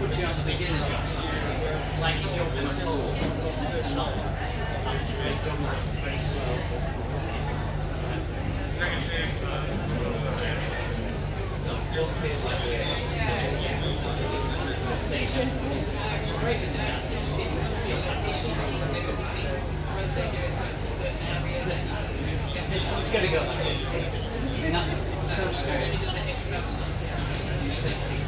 Would you have the beginner jump? It's like you jump in a pool. It's not. I'm straight jump like very slow. So uh, don't feel like it's a station. Straight into that. It's, it's going to go like this. And that's so scary. You said 60.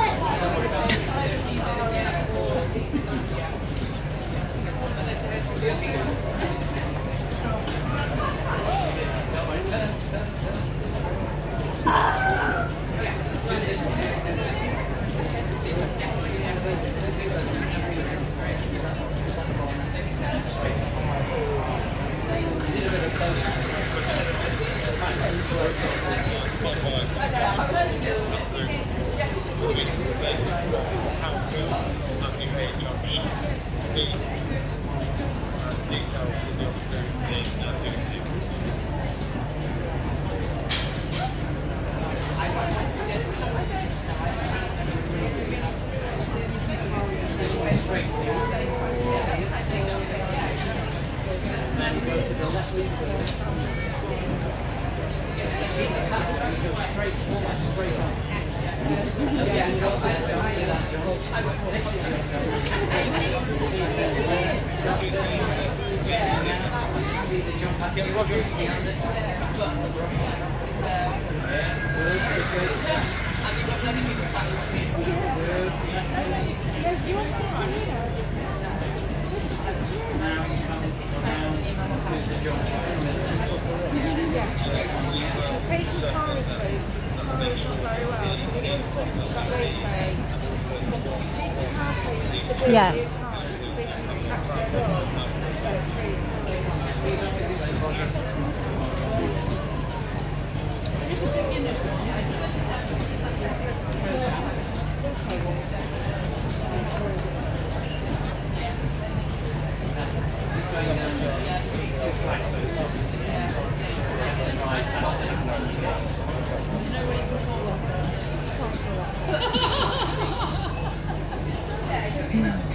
She's Yeah. Amen.